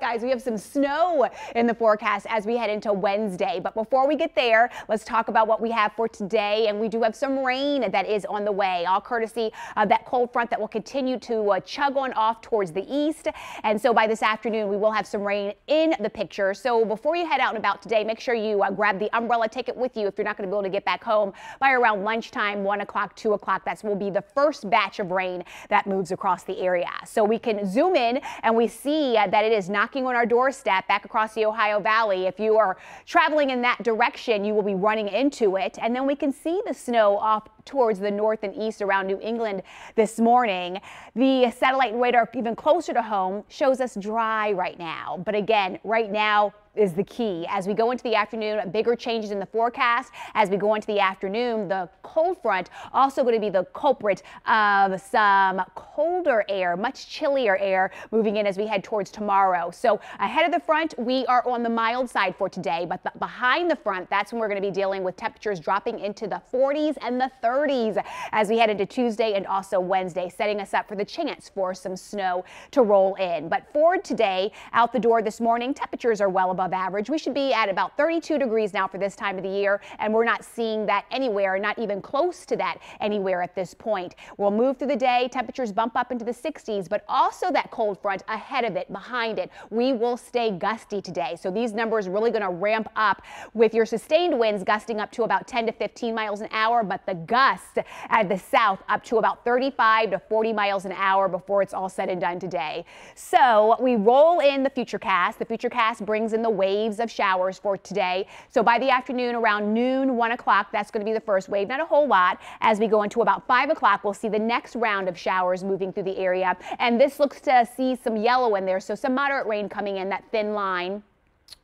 guys, we have some snow in the forecast as we head into Wednesday. But before we get there, let's talk about what we have for today. And we do have some rain that is on the way, all courtesy of that cold front that will continue to uh, chug on off towards the east. And so by this afternoon, we will have some rain in the picture. So before you head out and about today, make sure you uh, grab the umbrella, take it with you if you're not going to be able to get back home by around lunchtime, 1 o'clock, 2 o'clock. That will be the first batch of rain that moves across the area. So we can zoom in and we see uh, that it is knocking on our doorstep back across the Ohio Valley. If you are traveling in that direction, you will be running into it. And then we can see the snow off towards the north and east around New England this morning. The satellite radar even closer to home shows us dry right now. But again, right now, is the key. As we go into the afternoon, bigger changes in the forecast. As we go into the afternoon, the cold front also going to be the culprit of some colder air, much chillier air moving in as we head towards tomorrow. So ahead of the front, we are on the mild side for today, but the, behind the front, that's when we're going to be dealing with temperatures dropping into the 40s and the 30s as we head into Tuesday and also Wednesday, setting us up for the chance for some snow to roll in. But for today, out the door this morning, temperatures are well above above average. We should be at about 32 degrees now for this time of the year, and we're not seeing that anywhere, not even close to that anywhere at this point. We'll move through the day. Temperatures bump up into the 60s, but also that cold front ahead of it, behind it. We will stay gusty today. So these numbers really going to ramp up with your sustained winds gusting up to about 10 to 15 miles an hour, but the gusts at the south up to about 35 to 40 miles an hour before it's all said and done today. So we roll in the futurecast. The futurecast brings in the waves of showers for today. So by the afternoon, around noon, 1 o'clock, that's going to be the first wave. Not a whole lot. As we go into about 5 o'clock, we'll see the next round of showers moving through the area. And this looks to see some yellow in there, so some moderate rain coming in, that thin line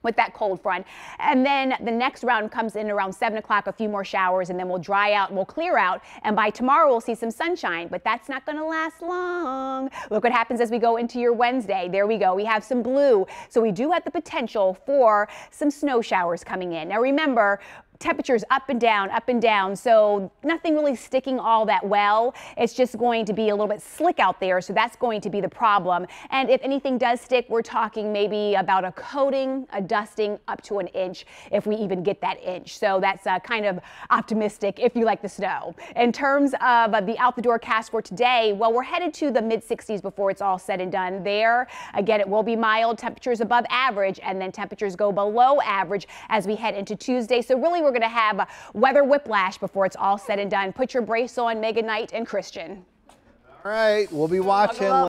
with that cold front. And then the next round comes in around 7 o'clock, a few more showers, and then we'll dry out, and we'll clear out. And by tomorrow, we'll see some sunshine, but that's not going to last long. Look what happens as we go into your Wednesday. There we go. We have some blue. So we do have the potential for some snow showers coming in. Now remember, temperatures up and down, up and down. So nothing really sticking all that well. It's just going to be a little bit slick out there. So that's going to be the problem. And if anything does stick, we're talking maybe about a coating, a dusting up to an inch if we even get that inch. So that's uh, kind of optimistic if you like the snow. In terms of uh, the out the door cast for today, well, we're headed to the mid 60s before it's all said and done there. Again, it will be mild temperatures above average and then temperatures go below average as we head into Tuesday. So really we're going to have a weather whiplash before it's all said and done. Put your brace on, Megan Knight and Christian. All right, we'll be watching.